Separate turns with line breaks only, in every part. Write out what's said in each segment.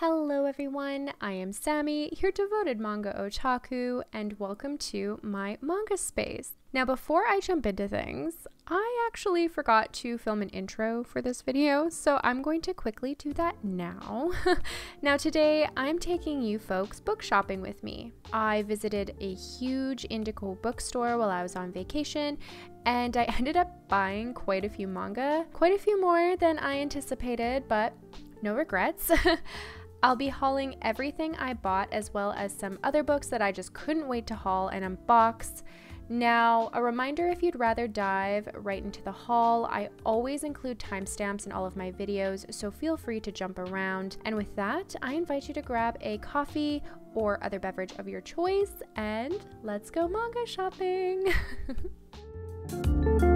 Hello everyone, I am Sammy, your devoted manga otaku, and welcome to my manga space. Now before I jump into things, I actually forgot to film an intro for this video, so I'm going to quickly do that now. now today, I'm taking you folks book shopping with me. I visited a huge indigo bookstore while I was on vacation, and I ended up buying quite a few manga, quite a few more than I anticipated, but no regrets. I'll be hauling everything I bought as well as some other books that I just couldn't wait to haul and unbox. Now, a reminder if you'd rather dive right into the haul, I always include timestamps in all of my videos, so feel free to jump around. And with that, I invite you to grab a coffee or other beverage of your choice, and let's go manga shopping!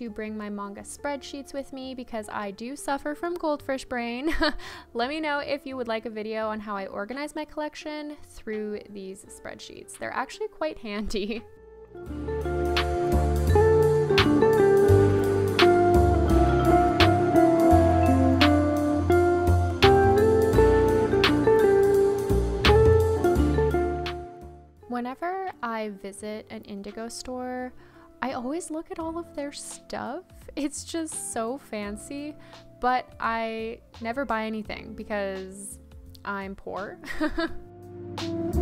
to bring my manga spreadsheets with me because I do suffer from goldfish brain. Let me know if you would like a video on how I organize my collection through these spreadsheets. They're actually quite handy. Whenever I visit an indigo store, I always look at all of their stuff. It's just so fancy, but I never buy anything because I'm poor.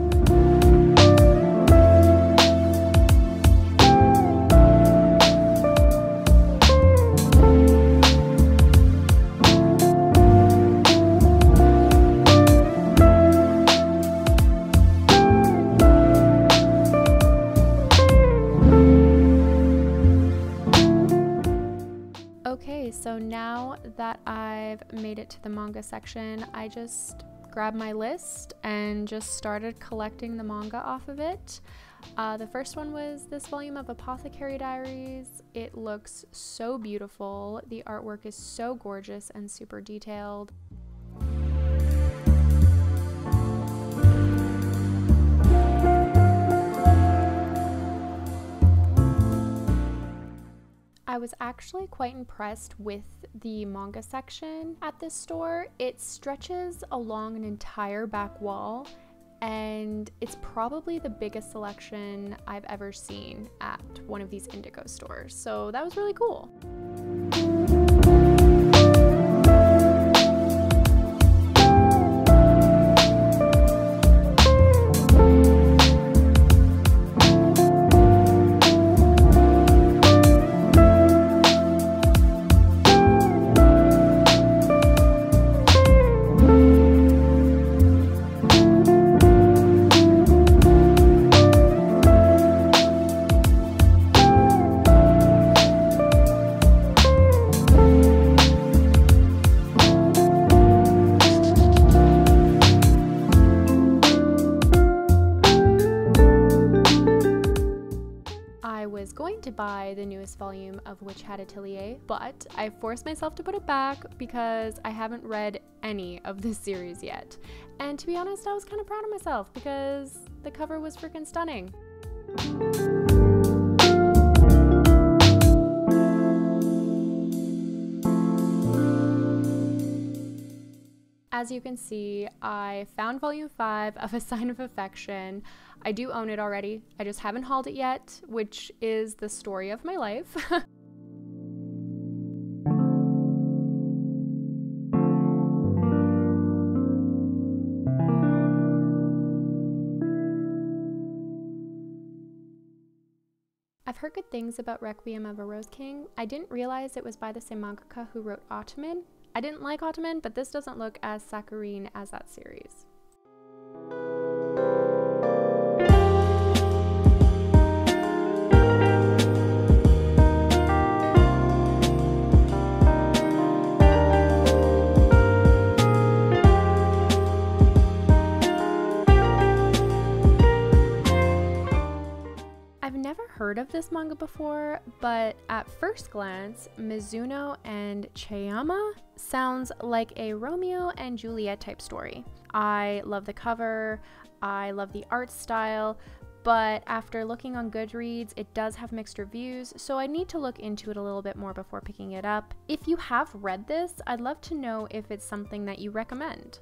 so now that I've made it to the manga section, I just grabbed my list and just started collecting the manga off of it. Uh, the first one was this volume of Apothecary Diaries. It looks so beautiful. The artwork is so gorgeous and super detailed. I was actually quite impressed with the manga section at this store. It stretches along an entire back wall and it's probably the biggest selection I've ever seen at one of these indigo stores. So that was really cool. Of Witch Hat Atelier, but I forced myself to put it back because I haven't read any of this series yet. And to be honest, I was kind of proud of myself because the cover was freaking stunning. As you can see, I found volume 5 of A Sign of Affection. I do own it already, I just haven't hauled it yet, which is the story of my life. I've heard good things about Requiem of a Rose King. I didn't realize it was by the same mangaka who wrote Otomen. I didn't like Otomen, but this doesn't look as saccharine as that series. This manga before, but at first glance, Mizuno and Chayama sounds like a Romeo and Juliet type story. I love the cover, I love the art style, but after looking on Goodreads, it does have mixed reviews, so I need to look into it a little bit more before picking it up. If you have read this, I'd love to know if it's something that you recommend.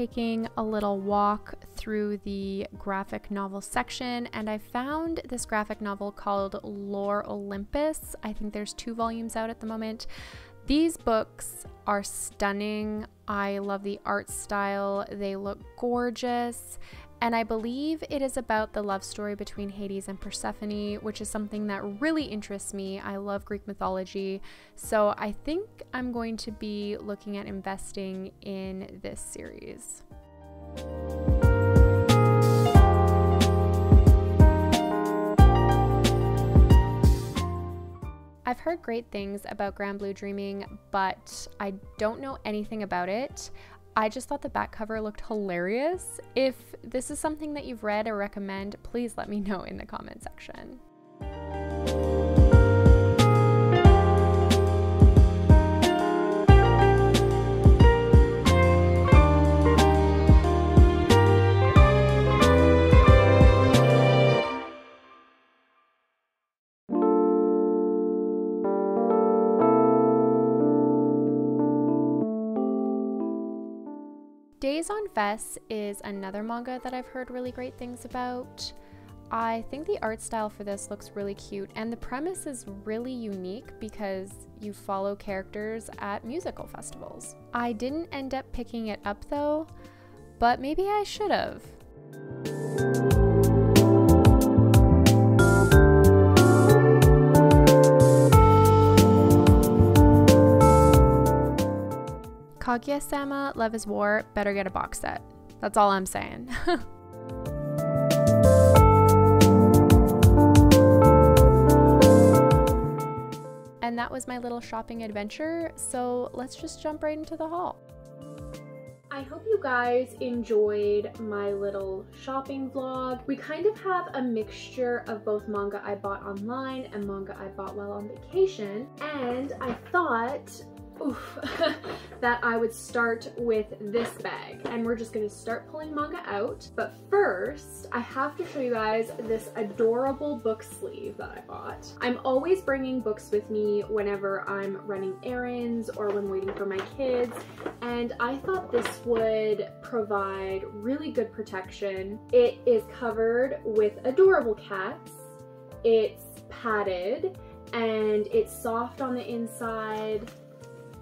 Taking a little walk through the graphic novel section and I found this graphic novel called Lore Olympus. I think there's two volumes out at the moment. These books are stunning. I love the art style, they look gorgeous. And I believe it is about the love story between Hades and Persephone, which is something that really interests me. I love Greek mythology. So I think I'm going to be looking at investing in this series. I've heard great things about Grand Blue Dreaming, but I don't know anything about it. I just thought the back cover looked hilarious. If this is something that you've read or recommend, please let me know in the comment section. Days on Fes is another manga that I've heard really great things about. I think the art style for this looks really cute, and the premise is really unique because you follow characters at musical festivals. I didn't end up picking it up though, but maybe I should have. Kaguya Sama Love is War better get a box set. That's all I'm saying. and that was my little shopping adventure, so let's just jump right into the haul. I hope you guys enjoyed my little shopping vlog. We kind of have a mixture of both manga I bought online and manga I bought while on vacation. And I thought oof, that I would start with this bag and we're just gonna start pulling manga out. But first, I have to show you guys this adorable book sleeve that I bought. I'm always bringing books with me whenever I'm running errands or when waiting for my kids and I thought this would provide really good protection. It is covered with adorable cats. It's padded and it's soft on the inside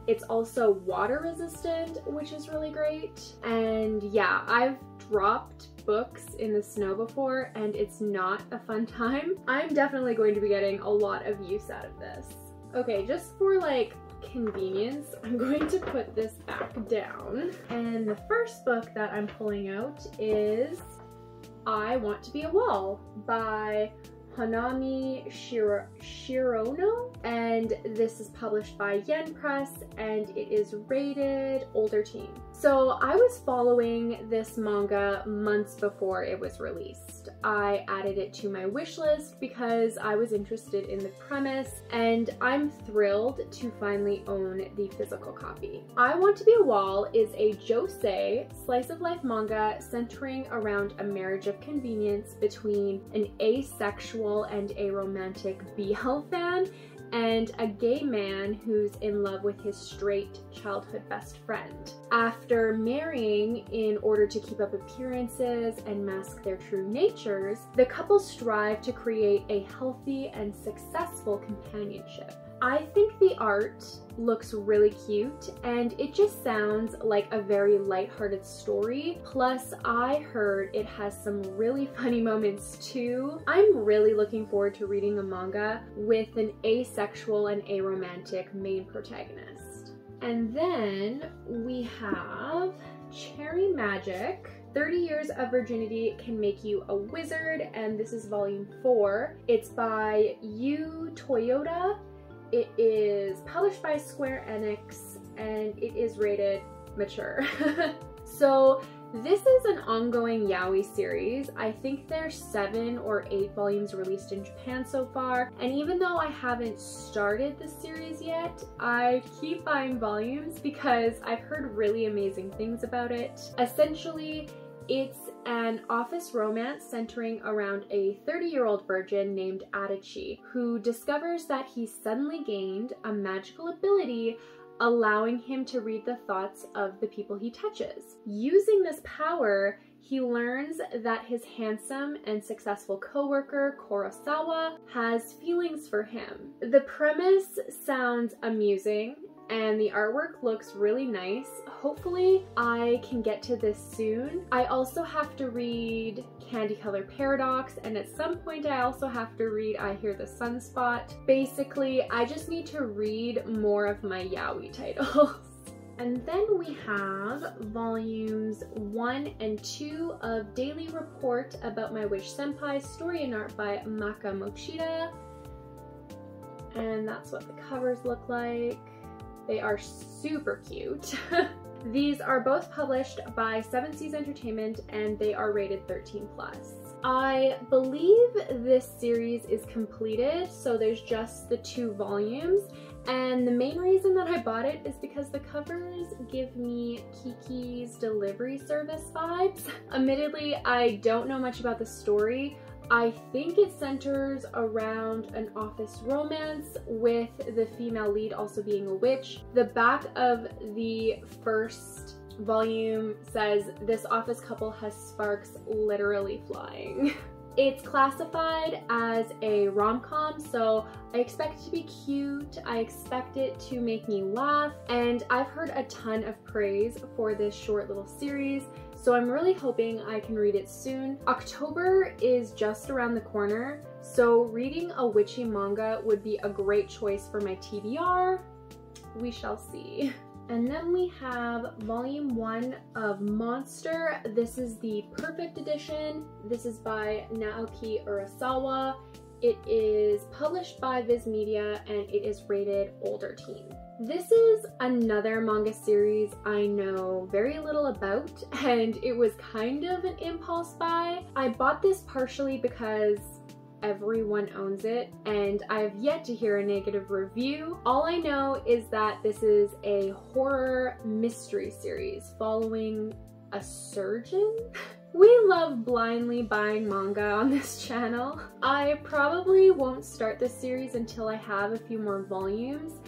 it's also water resistant, which is really great. And yeah, I've dropped books in the snow before and it's not a fun time. I'm definitely going to be getting a lot of use out of this. Okay, just for like convenience, I'm going to put this back down. And the first book that I'm pulling out is I Want to Be a Wall by Honami Shiro Shirono. and this is published by Yen Press and it is rated older teen. So I was following this manga months before it was released. I added it to my wish list because I was interested in the premise and I'm thrilled to finally own the physical copy. I Want to Be a Wall is a josei slice of life manga centering around a marriage of convenience between an asexual and aromantic BL fan and a gay man who's in love with his straight childhood best friend. After marrying in order to keep up appearances and mask their true natures, the couple strive to create a healthy and successful companionship. I think the art looks really cute and it just sounds like a very lighthearted story. Plus, I heard it has some really funny moments too. I'm really looking forward to reading a manga with an asexual and aromantic main protagonist. And then we have Cherry Magic. 30 Years of Virginity Can Make You a Wizard, and this is volume 4. It's by Yuu Toyota it is published by Square Enix and it is rated mature. so this is an ongoing yaoi series. I think there's seven or eight volumes released in Japan so far. And even though I haven't started the series yet, I keep buying volumes because I've heard really amazing things about it. Essentially, it's an office romance centering around a 30 year old virgin named Adachi who discovers that he's suddenly gained a magical ability allowing him to read the thoughts of the people he touches. Using this power, he learns that his handsome and successful coworker, Kurosawa, has feelings for him. The premise sounds amusing and the artwork looks really nice. Hopefully I can get to this soon. I also have to read Candy Color Paradox and at some point I also have to read I Hear the Sunspot. Basically, I just need to read more of my yaoi titles. And then we have volumes one and two of Daily Report About My Witch Senpai, story and art by Maka Mochida. And that's what the covers look like. They are super cute. These are both published by Seven Seas Entertainment and they are rated 13 plus. I believe this series is completed, so there's just the two volumes. And the main reason that I bought it is because the covers give me Kiki's delivery service vibes. Admittedly, I don't know much about the story, I think it centers around an office romance with the female lead also being a witch. The back of the first volume says this office couple has sparks literally flying. It's classified as a rom-com, so I expect it to be cute, I expect it to make me laugh, and I've heard a ton of praise for this short little series, so I'm really hoping I can read it soon. October is just around the corner, so reading a witchy manga would be a great choice for my TBR. We shall see. And then we have volume one of Monster. This is the perfect edition. This is by Naoki Urasawa. It is published by Viz Media and it is rated older teen. This is another manga series I know very little about and it was kind of an impulse buy. I bought this partially because everyone owns it and I have yet to hear a negative review. All I know is that this is a horror mystery series following a surgeon? We love blindly buying manga on this channel. I probably won't start this series until I have a few more volumes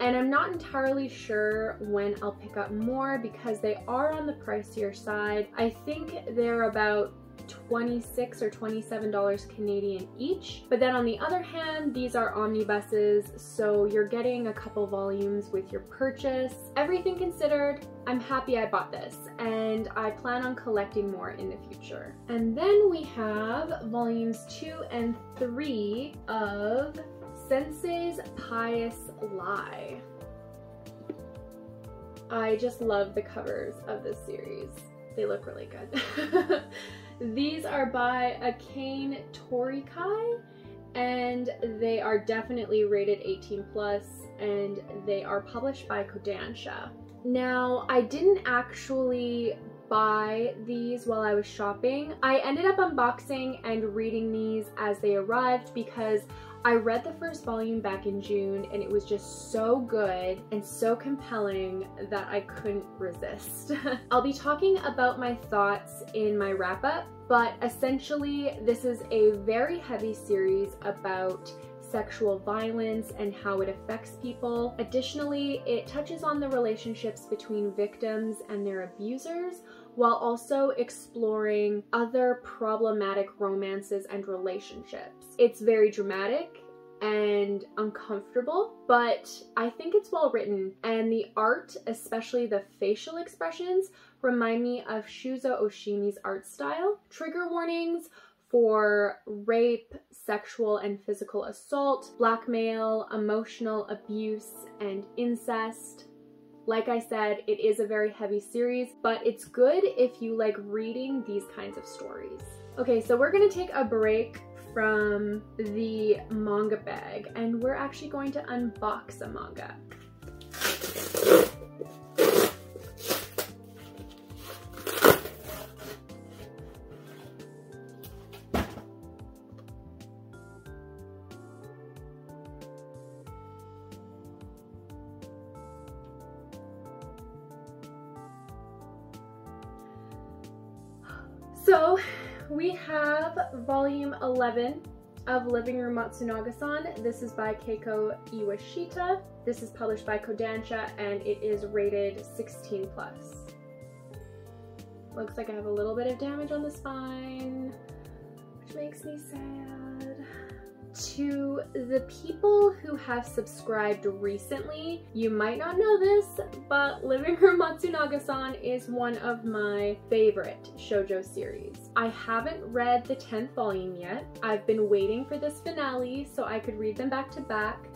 and I'm not entirely sure when I'll pick up more because they are on the pricier side. I think they're about 26 or $27 Canadian each. But then on the other hand, these are omnibuses, so you're getting a couple volumes with your purchase. Everything considered, I'm happy I bought this and I plan on collecting more in the future. And then we have volumes two and three of Sensei's Pious Lie. I just love the covers of this series. They look really good. These are by Akane Torikai and they are definitely rated 18 plus and they are published by Kodansha. Now, I didn't actually buy these while I was shopping. I ended up unboxing and reading these as they arrived because I read the first volume back in June and it was just so good and so compelling that I couldn't resist. I'll be talking about my thoughts in my wrap up, but essentially this is a very heavy series about sexual violence and how it affects people. Additionally, it touches on the relationships between victims and their abusers while also exploring other problematic romances and relationships. It's very dramatic and uncomfortable, but I think it's well written and the art, especially the facial expressions, remind me of Shuzo Oshimi's art style. Trigger warnings for rape, sexual and physical assault, blackmail, emotional abuse, and incest. Like I said, it is a very heavy series, but it's good if you like reading these kinds of stories. Okay, so we're gonna take a break from the manga bag and we're actually going to unbox a manga. So we have volume 11 of Living Room Matsunaga-san. This is by Keiko Iwashita. This is published by Kodansha and it is rated 16 plus. Looks like I have a little bit of damage on the spine, which makes me sad to the people who have subscribed recently, you might not know this, but Living Room Matsunaga-san is one of my favorite shoujo series. I haven't read the 10th volume yet. I've been waiting for this finale so I could read them back to back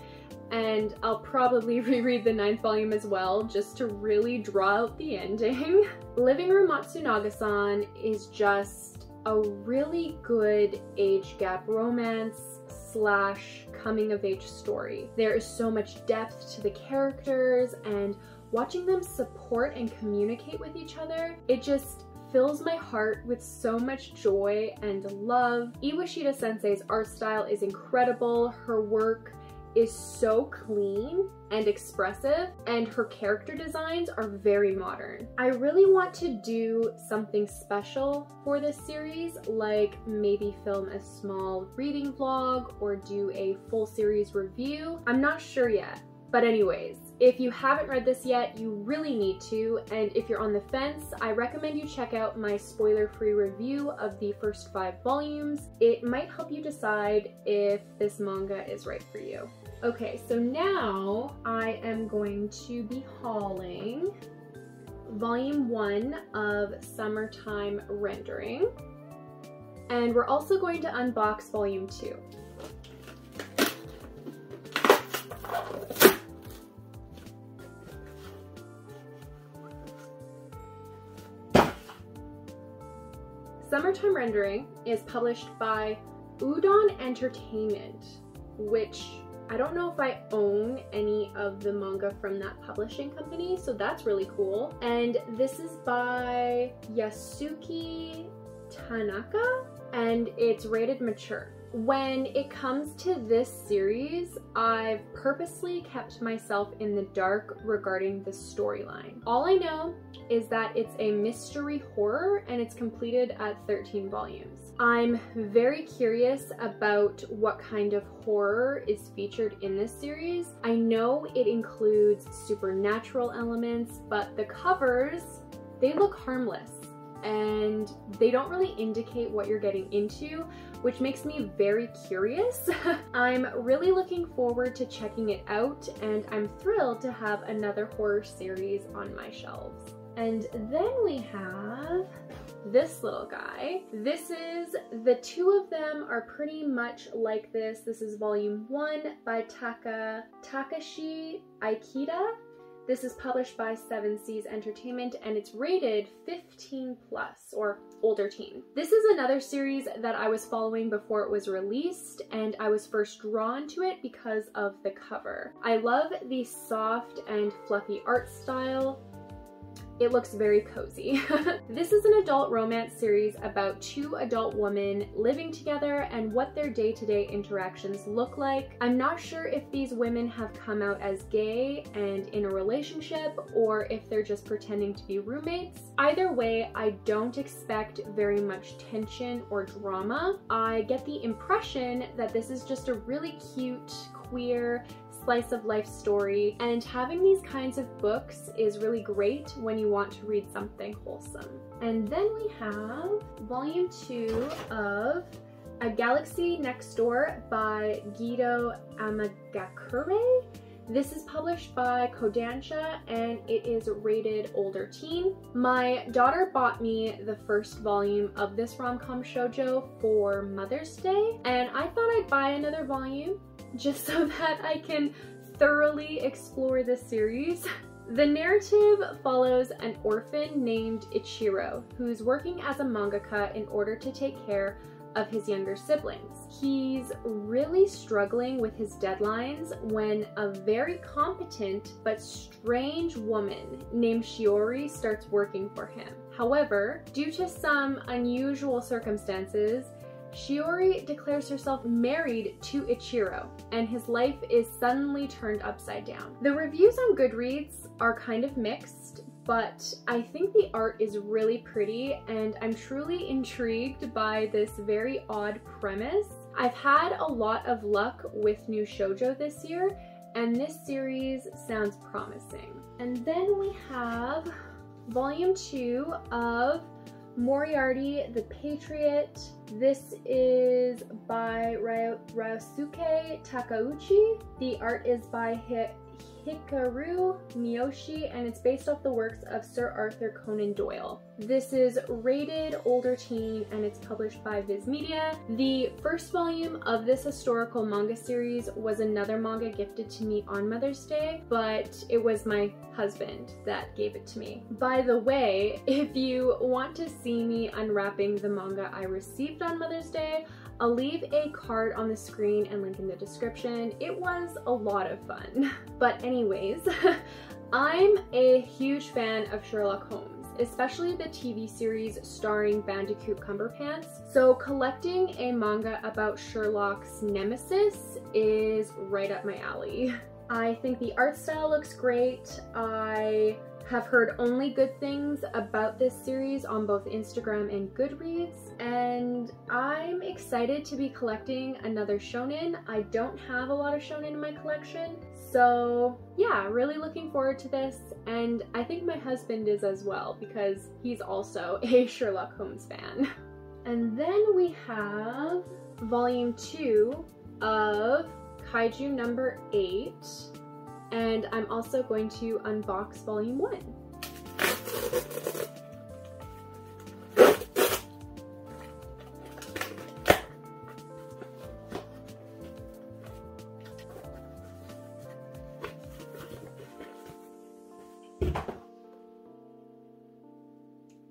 and I'll probably reread the ninth volume as well just to really draw out the ending. Living Room Matsunaga-san is just a really good age gap romance slash coming of age story. There is so much depth to the characters and watching them support and communicate with each other, it just fills my heart with so much joy and love. Iwashita sensei's art style is incredible. Her work is so clean and expressive and her character designs are very modern. I really want to do something special for this series like maybe film a small reading vlog or do a full series review. I'm not sure yet. But anyways, if you haven't read this yet, you really need to, and if you're on the fence, I recommend you check out my spoiler-free review of the first five volumes. It might help you decide if this manga is right for you. Okay, so now I am going to be hauling volume one of Summertime Rendering. And we're also going to unbox volume two. Summertime Rendering is published by Udon Entertainment, which I don't know if I own any of the manga from that publishing company, so that's really cool. And this is by Yasuki Tanaka, and it's rated mature. When it comes to this series, I've purposely kept myself in the dark regarding the storyline. All I know is that it's a mystery horror and it's completed at 13 volumes. I'm very curious about what kind of horror is featured in this series. I know it includes supernatural elements, but the covers, they look harmless and they don't really indicate what you're getting into, which makes me very curious. I'm really looking forward to checking it out and I'm thrilled to have another horror series on my shelves. And then we have this little guy. This is, the two of them are pretty much like this. This is volume one by Taka Takashi Ikeda. This is published by Seven Seas Entertainment and it's rated 15 plus or older teen. This is another series that I was following before it was released and I was first drawn to it because of the cover. I love the soft and fluffy art style it looks very cozy. this is an adult romance series about two adult women living together and what their day-to-day -day interactions look like. I'm not sure if these women have come out as gay and in a relationship or if they're just pretending to be roommates. Either way, I don't expect very much tension or drama. I get the impression that this is just a really cute, queer, slice of life story and having these kinds of books is really great when you want to read something wholesome. And then we have volume two of A Galaxy Next Door by Gido Amagakure. This is published by Kodansha and it is rated older teen. My daughter bought me the first volume of this rom-com shoujo for Mother's Day and I thought I'd buy another volume just so that I can thoroughly explore this series. The narrative follows an orphan named Ichiro, who's working as a mangaka in order to take care of his younger siblings. He's really struggling with his deadlines when a very competent but strange woman named Shiori starts working for him. However, due to some unusual circumstances, Shiori declares herself married to Ichiro, and his life is suddenly turned upside down. The reviews on Goodreads are kind of mixed, but I think the art is really pretty and I'm truly intrigued by this very odd premise. I've had a lot of luck with new shoujo this year and this series sounds promising. And then we have volume two of Moriarty the Patriot. This is by Ryosuke Takeuchi. The art is by Hikaru Miyoshi and it's based off the works of Sir Arthur Conan Doyle. This is rated older teen and it's published by Viz Media. The first volume of this historical manga series was another manga gifted to me on Mother's Day, but it was my husband that gave it to me. By the way, if you want to see me unwrapping the manga I received on Mother's Day, I'll leave a card on the screen and link in the description. It was a lot of fun. But anyways, I'm a huge fan of Sherlock Holmes, especially the TV series starring Bandicoot Cumberpants. So collecting a manga about Sherlock's nemesis is right up my alley. I think the art style looks great. I have heard only good things about this series on both Instagram and Goodreads, and I'm excited to be collecting another shonen. I don't have a lot of shonen in my collection, so yeah, really looking forward to this, and I think my husband is as well because he's also a Sherlock Holmes fan. And then we have volume two of Kaiju number eight, and I'm also going to unbox volume one.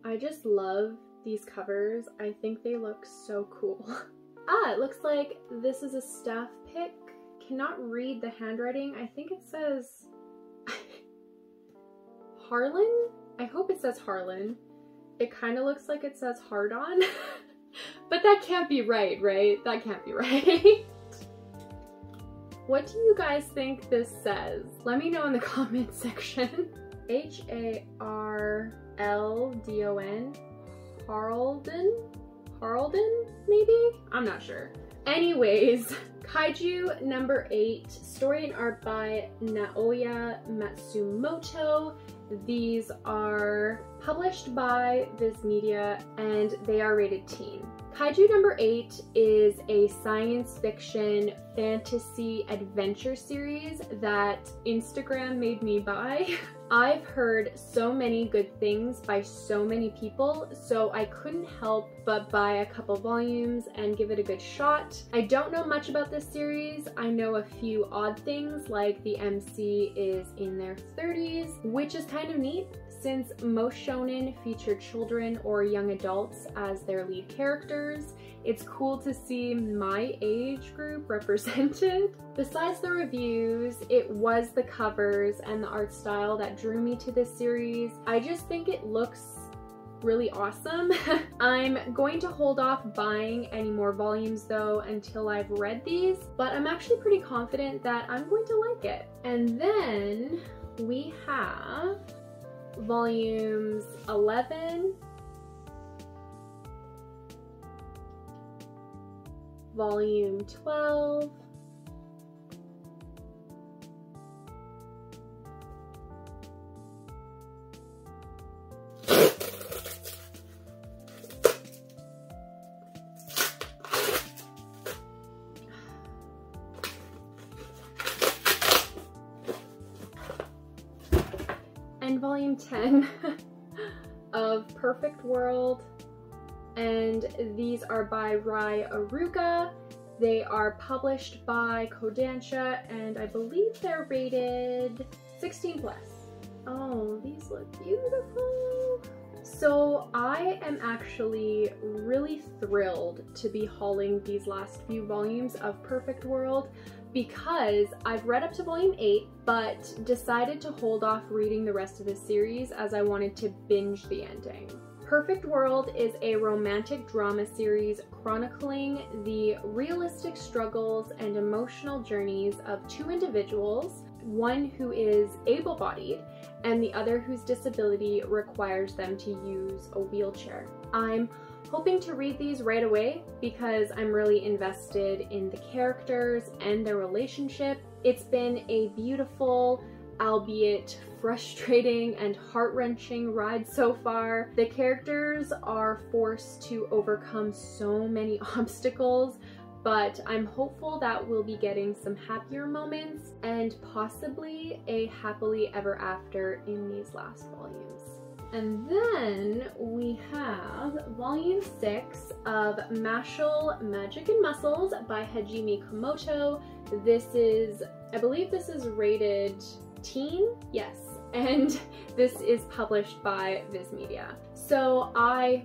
I just love these covers. I think they look so cool. ah, it looks like this is a staff pick cannot read the handwriting. I think it says Harlan? I hope it says Harlan. It kind of looks like it says hard on. but that can't be right, right? That can't be right. what do you guys think this says? Let me know in the comment section. H-A-R-L-D-O-N? Harlden? Harlden, maybe? I'm not sure. Anyways, Kaiju number 8, story and art by Naoya Matsumoto. These are published by Viz Media and they are rated teen. Kaiju number 8 is a science fiction fantasy adventure series that Instagram made me buy. I've heard so many good things by so many people, so I couldn't help but buy a couple volumes and give it a good shot. I don't know much about this series. I know a few odd things like the MC is in their 30s, which is kind of neat since most shonen feature children or young adults as their lead characters. It's cool to see my age group represented. Besides the reviews, it was the covers and the art style that drew me to this series. I just think it looks really awesome. I'm going to hold off buying any more volumes though until I've read these, but I'm actually pretty confident that I'm going to like it. And then we have volumes 11, volume 12, volume 10 of Perfect World and these are by Rie Aruga. They are published by Kodansha and I believe they're rated 16 plus. Oh, these look beautiful. So I am actually really thrilled to be hauling these last few volumes of Perfect World because I've read up to volume 8 but decided to hold off reading the rest of the series as I wanted to binge the ending. Perfect World is a romantic drama series chronicling the realistic struggles and emotional journeys of two individuals, one who is able-bodied and the other whose disability requires them to use a wheelchair. I'm hoping to read these right away because I'm really invested in the characters and their relationship. It's been a beautiful, albeit frustrating and heart-wrenching ride so far. The characters are forced to overcome so many obstacles, but I'm hopeful that we'll be getting some happier moments and possibly a happily ever after in these last volumes. And then we have volume six of Mashle Magic and Muscles by Hajime Komoto. This is, I believe this is rated teen? Yes. And this is published by Viz Media. So I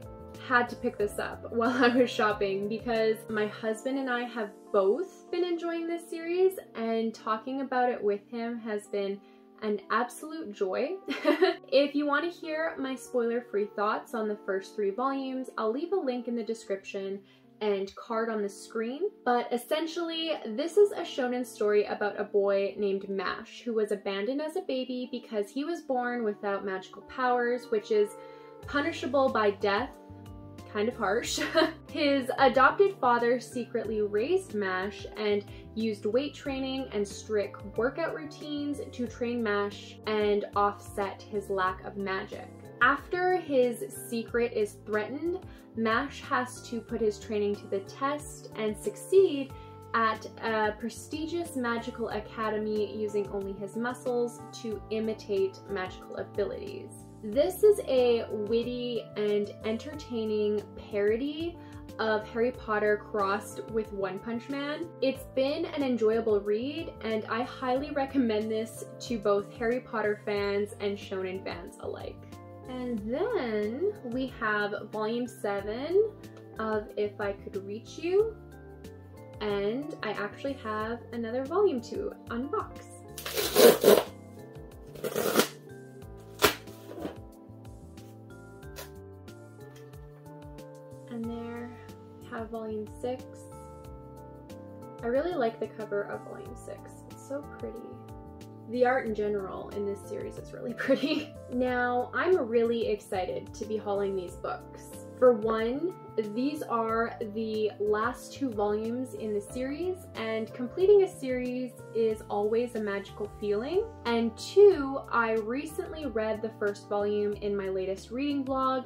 had to pick this up while I was shopping because my husband and I have both been enjoying this series and talking about it with him has been an absolute joy. if you want to hear my spoiler-free thoughts on the first three volumes, I'll leave a link in the description and card on the screen. But essentially, this is a shonen story about a boy named Mash who was abandoned as a baby because he was born without magical powers, which is punishable by death kind of harsh. His adopted father secretly raised Mash and used weight training and strict workout routines to train Mash and offset his lack of magic. After his secret is threatened, Mash has to put his training to the test and succeed at a prestigious magical academy using only his muscles to imitate magical abilities. This is a witty and entertaining parody of Harry Potter crossed with One Punch Man. It's been an enjoyable read and I highly recommend this to both Harry Potter fans and shonen fans alike. And then we have volume 7 of If I Could Reach You and I actually have another volume to unbox. Have volume 6. I really like the cover of volume 6. It's so pretty. The art in general in this series is really pretty. Now, I'm really excited to be hauling these books. For one, these are the last two volumes in the series, and completing a series is always a magical feeling. And two, I recently read the first volume in my latest reading vlog,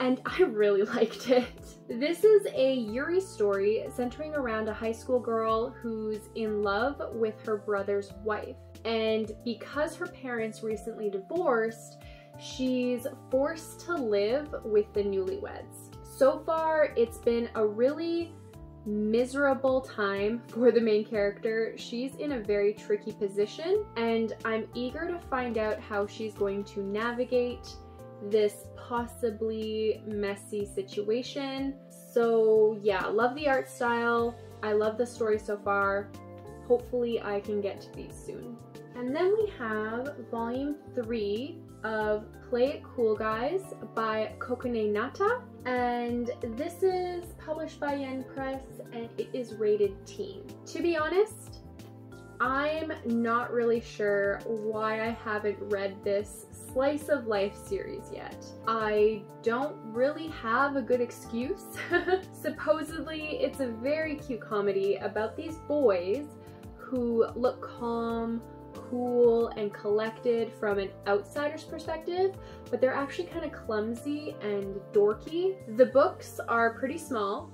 and I really liked it. This is a Yuri story centering around a high school girl who's in love with her brother's wife. and because her parents recently divorced, she's forced to live with the newlyweds. So far, it's been a really miserable time for the main character. She's in a very tricky position, and I'm eager to find out how she's going to navigate this possibly messy situation. So yeah, love the art style. I love the story so far. Hopefully I can get to these soon. And then we have volume three of Play It Cool Guys by Kokone Nata. And this is published by Yen Press and it is rated teen. To be honest, I'm not really sure why I haven't read this slice of life series yet. I don't really have a good excuse. Supposedly, it's a very cute comedy about these boys who look calm, cool, and collected from an outsider's perspective, but they're actually kind of clumsy and dorky. The books are pretty small,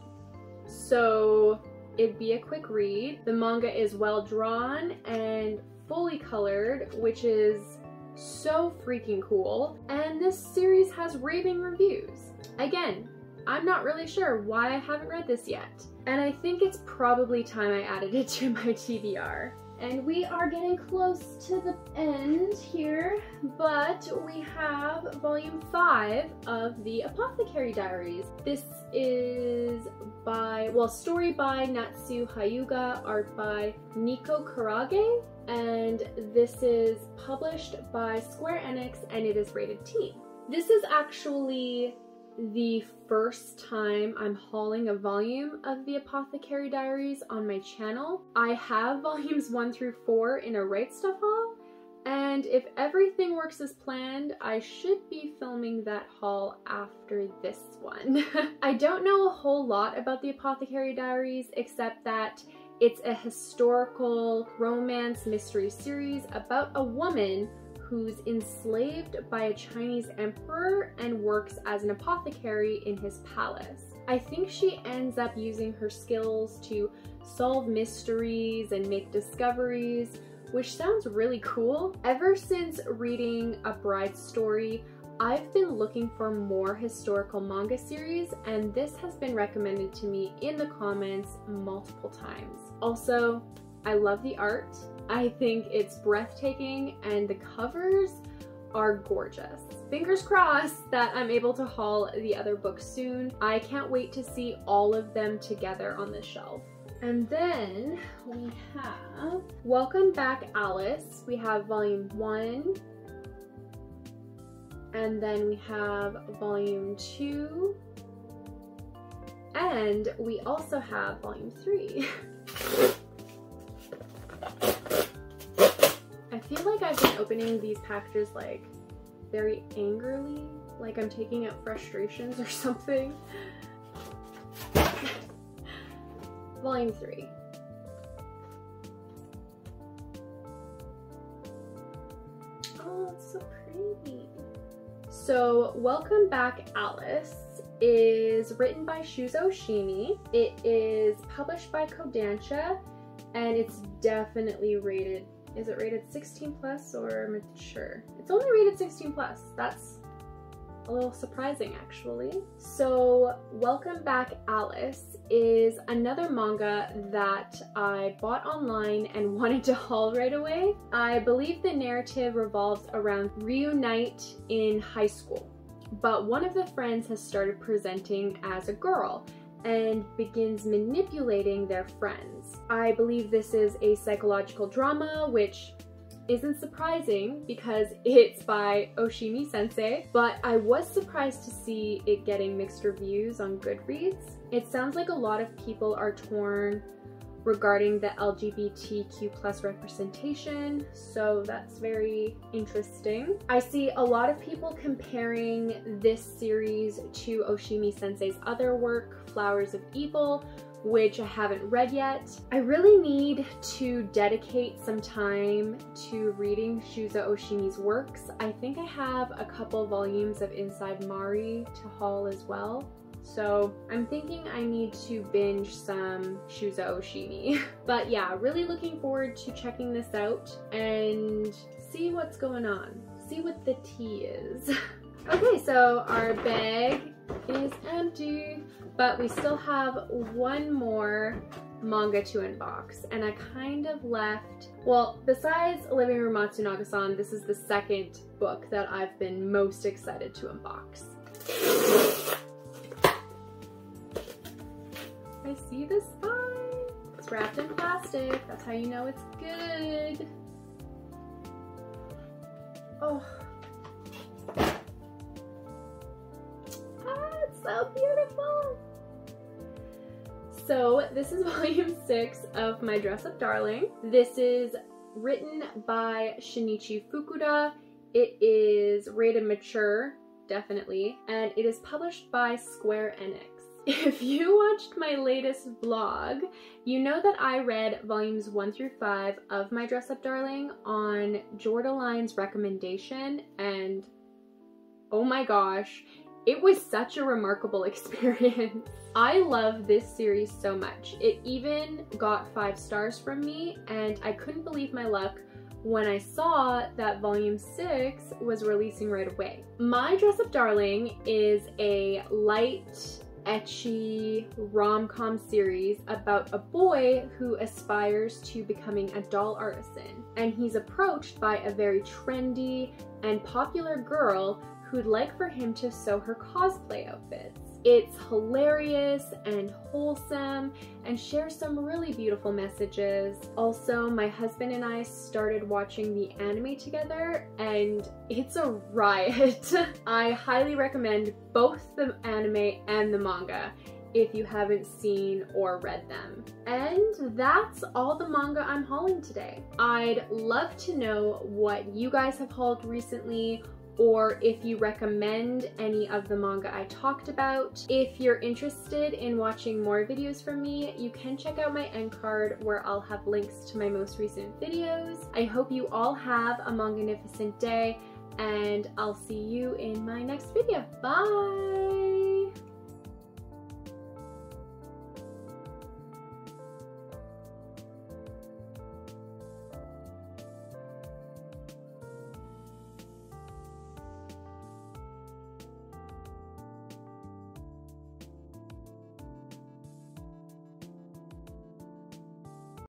so it'd be a quick read. The manga is well drawn and fully colored, which is so freaking cool. And this series has raving reviews. Again, I'm not really sure why I haven't read this yet. And I think it's probably time I added it to my TBR. And we are getting close to the end here, but we have volume five of the Apothecary Diaries. This is by, well, story by Natsu Hyuuga, art by Nekokurage, and this is published by Square Enix and it is rated T. This is actually the first time I'm hauling a volume of the Apothecary Diaries on my channel. I have volumes 1 through 4 in a Right Stuf haul, and if everything works as planned, I should be filming that haul after this one. I don't know a whole lot about the Apothecary Diaries except that it's a historical romance mystery series about a woman who's enslaved by a Chinese emperor and works as an apothecary in his palace. I think she ends up using her skills to solve mysteries and make discoveries, which sounds really cool. Ever since reading A Bride's Story, I've been looking for more historical manga series and this has been recommended to me in the comments multiple times. Also, I love the art. I think it's breathtaking and the covers are gorgeous. Fingers crossed that I'm able to haul the other books soon. I can't wait to see all of them together on the shelf. And then we have Welcome Back Alice. We have volume one. And then we have volume two. And we also have volume three. I feel like I've been opening these packages like very angrily, like I'm taking out frustrations or something. Volume 3. Oh, it's so pretty. So, Welcome Back Alice is written by Shuzo Oshimi. It is published by Kodansha and it's definitely rated is it rated 16 plus or mature? It's only rated 16 plus. That's a little surprising actually. So Welcome Back Alice is another manga that I bought online and wanted to haul right away. I believe the narrative revolves around reunite in high school, but one of the friends has started presenting as a girl and begins manipulating their friends. I believe this is a psychological drama, which isn't surprising because it's by Oshimi sensei, but I was surprised to see it getting mixed reviews on Goodreads. It sounds like a lot of people are torn regarding the LGBTQ plus representation, so that's very interesting. I see a lot of people comparing this series to Oshimi Sensei's other work, Flowers of Evil, which I haven't read yet. I really need to dedicate some time to reading Shuzo Oshimi's works. I think I have a couple volumes of Inside Mari to haul as well. So I'm thinking I need to binge some Shuzo Oshimi. but yeah, really looking forward to checking this out and see what's going on. See what the tea is. okay, so our bag is empty, but we still have one more manga to unbox and I kind of left, well besides Living Room Matsunaga-san, this is the second book that I've been most excited to unbox. I see the spine. It's wrapped in plastic. That's how you know it's good. Oh. Ah, it's so beautiful. So this is volume six of My Dress Up Darling. This is written by Shinichi Fukuda. It is rated mature, definitely, and it is published by Square Enix. If you watched my latest vlog, you know that I read volumes 1 through 5 of My Dress Up Darling on Jordaline's recommendation, and oh my gosh, it was such a remarkable experience. I love this series so much. It even got five stars from me, and I couldn't believe my luck when I saw that volume 6 was releasing right away. My Dress Up Darling is a light ecchi rom-com series about a boy who aspires to becoming a doll artisan and he's approached by a very trendy and popular girl who'd like for him to sew her cosplay outfits. It's hilarious and wholesome and shares some really beautiful messages. Also, my husband and I started watching the anime together and it's a riot. I highly recommend both the anime and the manga if you haven't seen or read them. And that's all the manga I'm hauling today. I'd love to know what you guys have hauled recently or if you recommend any of the manga I talked about. If you're interested in watching more videos from me, you can check out my end card where I'll have links to my most recent videos. I hope you all have a magnificent day and I'll see you in my next video. Bye!